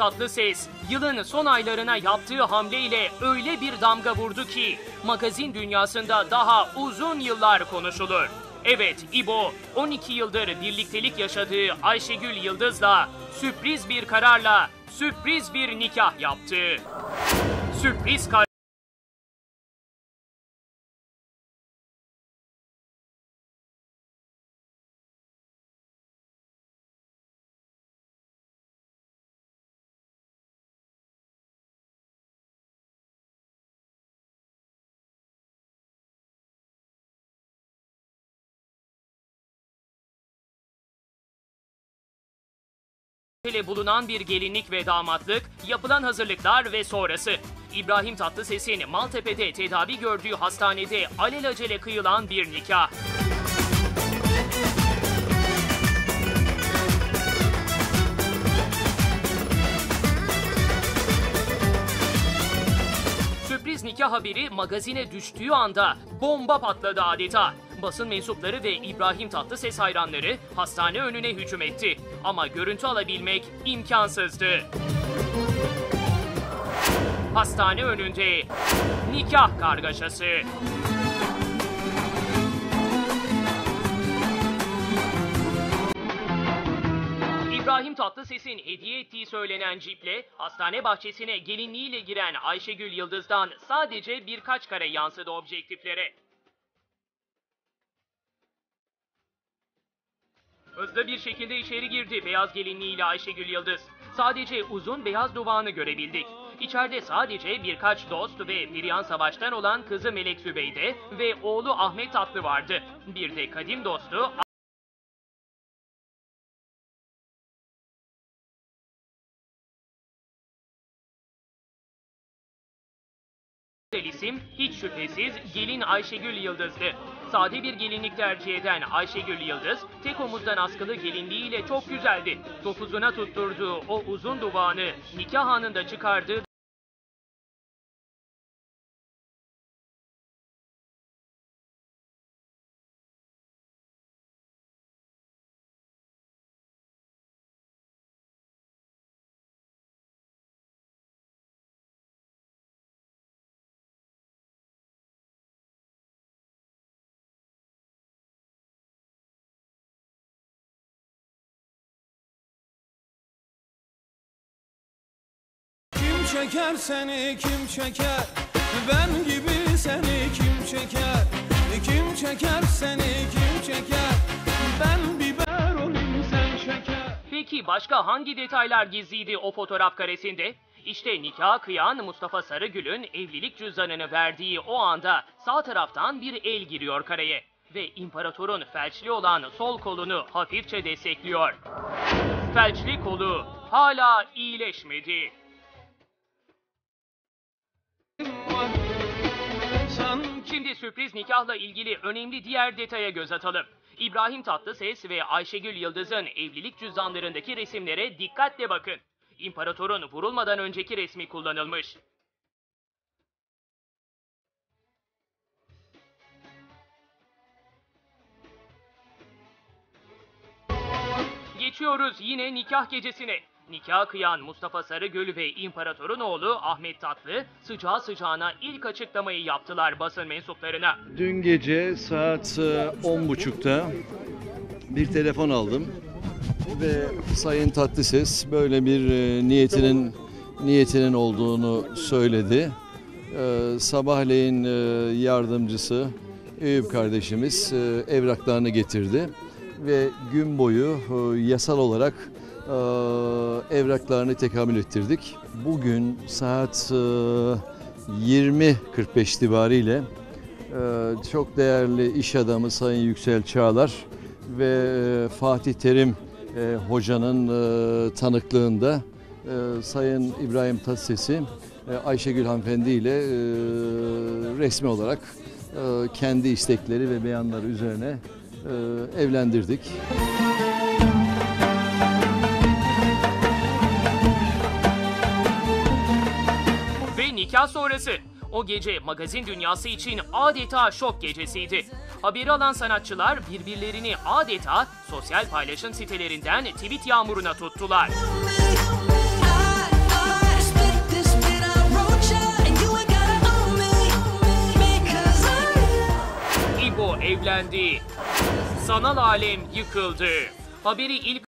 Tatlıses yılın son aylarına yaptığı hamleyle öyle bir damga vurdu ki magazin dünyasında daha uzun yıllar konuşulur. Evet İbo 12 yıldır birliktelik yaşadığı Ayşegül Yıldız'la sürpriz bir kararla sürpriz bir nikah yaptı. Sürpriz kar ile bulunan bir gelinlik ve damatlık, yapılan hazırlıklar ve sonrası. İbrahim Tatlıses'in Maltepe'de tedavi gördüğü hastanede alelacele kıyılan bir nikah. Sürpriz nikah haberi magazine düştüğü anda bomba patladı adeta. Basın mensupları ve İbrahim Tatlıses hayranları hastane önüne hücum etti. Ama görüntü alabilmek imkansızdı. Hastane önünde nikah kargaşası. İbrahim Tatlıses'in hediye ettiği söylenen ciple hastane bahçesine gelinliğiyle giren Ayşegül Yıldız'dan sadece birkaç kare yansıdı objektiflere. Hızlı bir şekilde içeri girdi beyaz gelinliğiyle Ayşegül Yıldız. Sadece uzun beyaz duvağını görebildik. İçeride sadece birkaç dost ve Perihan Savaş'tan olan kızı Melek Zübeyde ve oğlu Ahmet Tatlı vardı. Bir de kadim dostu Güzel isim hiç şüphesiz gelin Ayşegül Yıldız'dı. Sade bir gelinlik tercih eden Ayşegül Yıldız, tek omuzdan askılı gelinliğiyle çok güzeldi. Topuzuna tutturduğu o uzun duvağını nikah anında çıkardı çeker seni kim çeker Ben gibi seni kim çeker Kim çeker seni kim çeker Ben biber olayım sen şeker Peki başka hangi detaylar gizliydi o fotoğraf karesinde? İşte nikah kıyan Mustafa Sarıgül'ün evlilik cüzdanını verdiği o anda sağ taraftan bir el giriyor kareye ve imparatorun felçli olan sol kolunu hafifçe destekliyor. Felçli kolu hala iyileşmedi. Şimdi sürpriz nikahla ilgili önemli diğer detaya göz atalım. İbrahim Tatlıses ve Ayşegül Yıldız'ın evlilik cüzdanlarındaki resimlere dikkatle bakın. İmparatorun vurulmadan önceki resmi kullanılmış. Geçiyoruz yine nikah gecesine. Nikah kıyan Mustafa Sarıgül ve İmparator'un oğlu Ahmet Tatlı sıcağı sıcağına ilk açıklamayı yaptılar basın mensuplarına. Dün gece saat e, 10.30'da bir telefon aldım ve Sayın Tatlıses böyle bir e, niyetinin niyetinin olduğunu söyledi. E, Sabahleyin e, yardımcısı Eyüp kardeşimiz e, evraklarını getirdi ve gün boyu e, yasal olarak e, evraklarını tekamül ettirdik. Bugün saat e, 20.45 itibariyle ee, çok değerli iş adamı Sayın Yüksel Çağlar ve e, Fatih Terim e, hocanın e, tanıklığında e, Sayın İbrahim Tatlıses'i e, Ayşegül Hanımefendi ile e, resmi olarak e, kendi istekleri ve beyanları üzerine e, evlendirdik. Ve Olaydan sonrası. O gece magazin dünyası için adeta şok gecesiydi. Haberi alan sanatçılar birbirlerini adeta sosyal paylaşım sitelerinden tweet yağmuruna tuttular. İbo evlendi. Sanal alem yıkıldı. Haberi ilk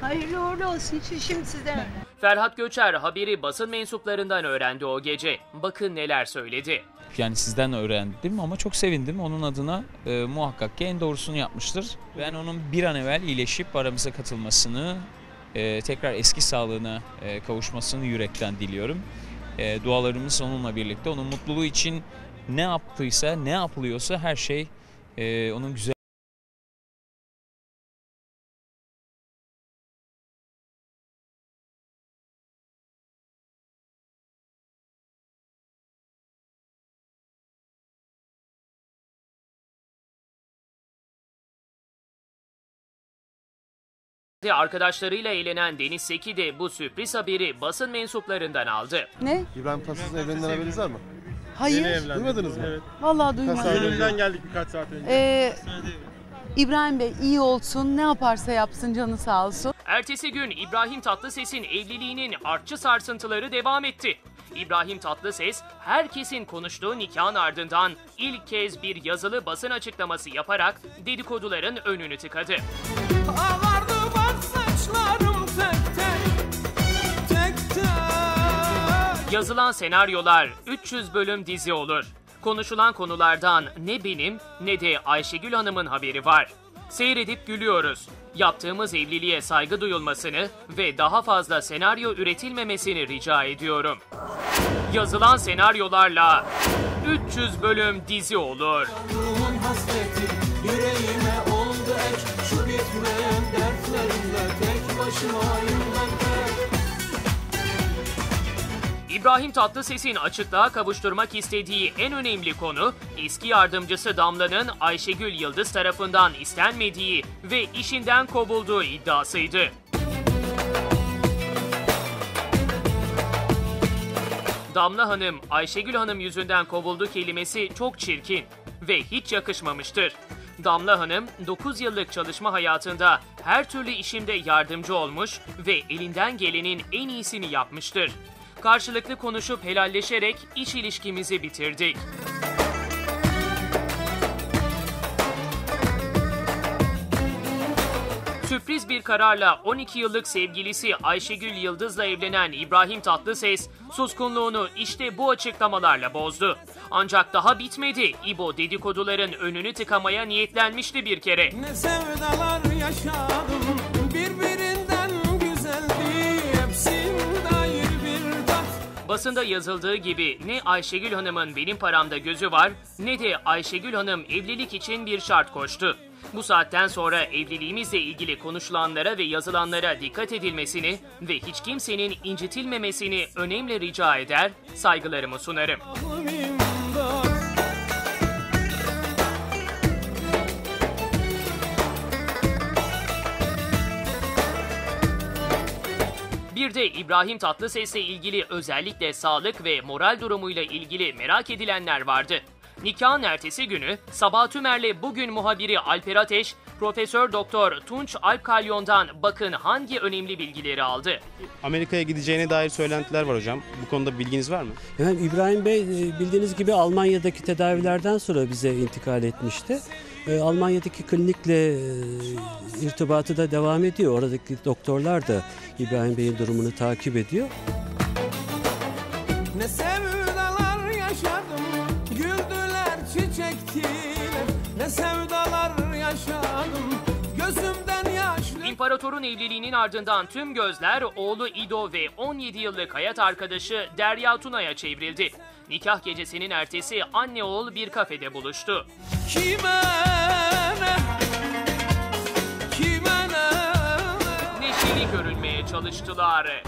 Hayırlı uğurlu olsun. Hiç işim size. Ferhat Göçer haberi basın mensuplarından öğrendi o gece. Bakın neler söyledi. Yani sizden öğrendim ama çok sevindim. Onun adına e, muhakkak ki en doğrusunu yapmıştır. Ben onun bir an evvel iyileşip aramıza katılmasını, e, tekrar eski sağlığına e, kavuşmasını yürekten diliyorum. E, dualarımız onunla birlikte. Onun mutluluğu için ne yaptıysa, ne yapılıyorsa her şey e, onun güzel Arkadaşlarıyla eğlenen Deniz Seki de bu sürpriz haberi basın mensuplarından aldı. Ne? İbrahim Tatlıses'in evliliğinden haberiniz var mı? Hayır. Duymadınız mı? Evet. Vallahi duymadım. Düğününden geldik birkaç saat önce. Ee, İbrahim Bey iyi olsun. Ne yaparsa yapsın canı sağ olsun. Ertesi gün İbrahim Tatlıses'in evliliğinin artçı sarsıntıları devam etti. İbrahim Tatlıses herkesin konuştuğu nikahın ardından ilk kez bir yazılı basın açıklaması yaparak dedikoduların önünü tıkadı. Var saçlarım tek tek Tek tek Yazılan senaryolar 300 bölüm dizi olur. Konuşulan konulardan ne benim ne de Ayşegül Hanım'ın haberi var. Seyredip gülüyoruz. Yaptığımız evliliğe saygı duyulmasını ve daha fazla senaryo üretilmemesini rica ediyorum. Yazılan senaryolarla 300 bölüm dizi olur. Hasreti yüreğime oldu ek Şu bitmeyen dertlerimle İbrahim Tatlıses'in açıklığa kavuşturmak istediği en önemli konu eski yardımcısı Damla'nın Ayşegül Yıldız tarafından istenmediği ve işinden kovulduğu iddiasıydı. Damla Hanım, Ayşegül Hanım yüzünden kovuldu kelimesi çok çirkin ve hiç yakışmamıştır. Damla Hanım 9 yıllık çalışma hayatında her türlü işimde yardımcı olmuş ve elinden gelenin en iyisini yapmıştır. Karşılıklı konuşup helalleşerek iş ilişkimizi bitirdik. Sürpriz bir kararla 12 yıllık sevgilisi Ayşegül Yıldız'la evlenen İbrahim Tatlıses, suskunluğunu işte bu açıklamalarla bozdu. Ancak daha bitmedi. İbo dedikoduların önünü tıkamaya niyetlenmişti bir kere. Ne sevdalar yaşadım Birbirinden güzeldi Hepsinde ayrı bir tat Basında yazıldığı gibi ne Ayşegül Hanım'ın benim paramda gözü var ne de Ayşegül Hanım evlilik için bir şart koştu. Bu saatten sonra evliliğimizle ilgili konuşulanlara ve yazılanlara dikkat edilmesini ve hiç kimsenin incitilmemesini önemli rica eder, saygılarımı sunarım. Bir de İbrahim Tatlıses'le ilgili özellikle sağlık ve moral durumuyla ilgili merak edilenler vardı. Nikahın ertesi günü Sabah Tümer'le bugün muhabiri Alper Ateş, Profesör Doktor Tunç Alpkalyon'dan bakın hangi önemli bilgileri aldı. Amerika'ya gideceğine dair söylentiler var hocam. Bu konuda bilginiz var mı? Yani İbrahim Bey e, bildiğiniz gibi Almanya'daki tedavilerden sonra bize intikal etmişti. E, Almanya'daki klinikle e, irtibatı da devam ediyor. Oradaki doktorlar da İbrahim Bey'in durumunu takip ediyor. Ne sevdalar İmparatorun evliliğinin ardından tüm gözler oğlu İdo ve 17 yıllık hayat arkadaşı Derya Tuna'ya çevrildi. Nikah gecesinin ertesi anne oğul bir kafede buluştu. Kime ne Kime ne Neşeli görünmeye çalıştılar.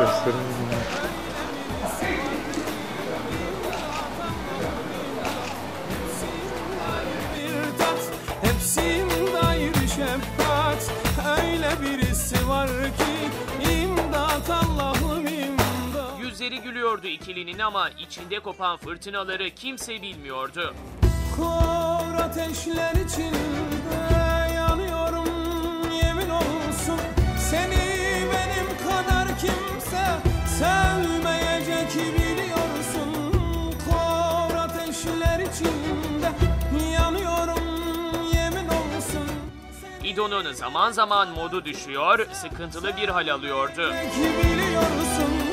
bir gülüyordu ikilinin ama içinde kopan fırtınaları kimse bilmiyordu. Kor ateşler içinde yanıyorum yemin olsun Seni benim kadar kimse sevmeyecek biliyorsun Kor ateşler içinde yanıyorum yemin olsun İdo'nun zaman zaman modu düşüyor, sıkıntılı bir hal alıyordu. Biliyorsun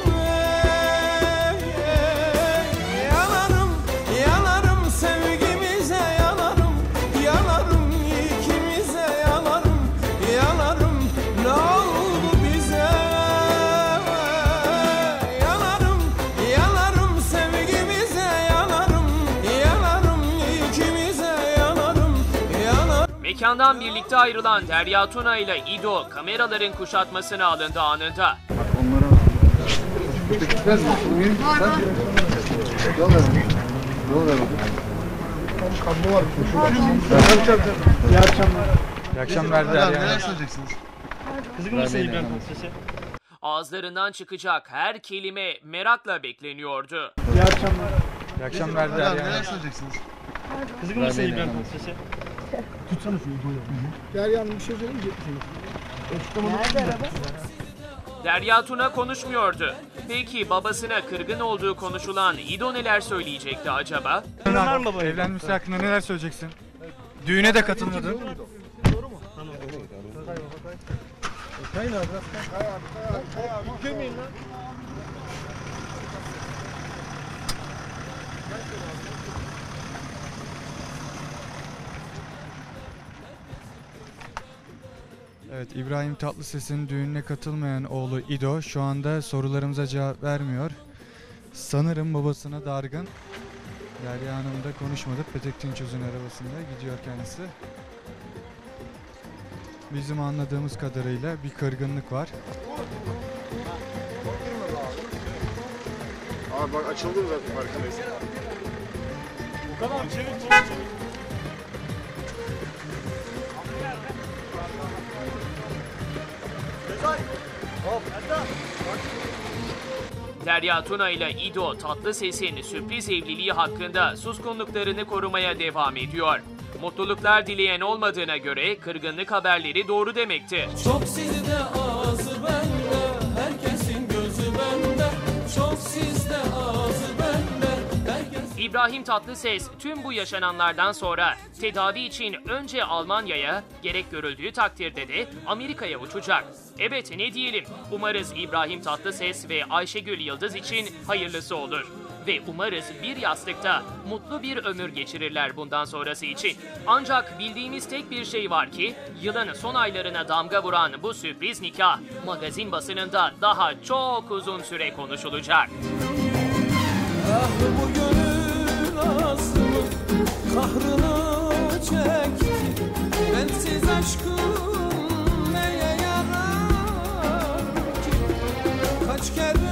Mekandan birlikte ayrılan Derya Tuna ile İdo kameraların kuşatmasına alındı anında. İyi akşamlar Derya. Neler söyleyeceksiniz? Ağızlarından çıkacak her kelime merakla bekleniyordu. İyi akşamlar Derya. Neler söyleyeceksiniz? Derya Tuna konuşmuyordu. Peki babasına kırgın olduğu konuşulan İdo neler söyleyecekti acaba? Evlenmesi hakkında neler söyleyeceksin? Düğüne de katılmadın. Evet, İbrahim Tatlıses'in düğününe katılmayan oğlu İdo şu anda sorularımıza cevap vermiyor. Sanırım babasına dargın. Derya Hanım da konuşmadı. Petek Tinçöz'ün arabasında gidiyor kendisi. Bizim anladığımız kadarıyla bir kırgınlık var. Abi bak açıldı mı zaten farkındayız. Derya Tuna ile İdo Tatlıses'in sürpriz evliliği hakkında suskunluklarını korumaya devam ediyor. Mutluluklar dileyen olmadığına göre kırgınlık haberleri doğru demektir. Çok sizde ağzı bende Herkesin gözü bende Çok sizde ağzı bende Herkes İbrahim Tatlıses tüm bu yaşananlardan sonra tedavi için önce Almanya'ya, gerek görüldüğü takdirde de Amerika'ya uçacak. Evet ne diyelim. Umarız İbrahim Tatlıses ve Ayşegül Yıldız için hayırlısı olur. Ve umarız bir yastıkta mutlu bir ömür geçirirler bundan sonrası için. Ancak bildiğimiz tek bir şey var ki yılın son aylarına damga vuran bu sürpriz nikah magazin basınında daha çok uzun süre konuşulacak. Ah bu gönül aslımı çekti. Bensiz aşkım aç gel